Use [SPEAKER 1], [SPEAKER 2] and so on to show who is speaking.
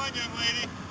[SPEAKER 1] fun, young lady.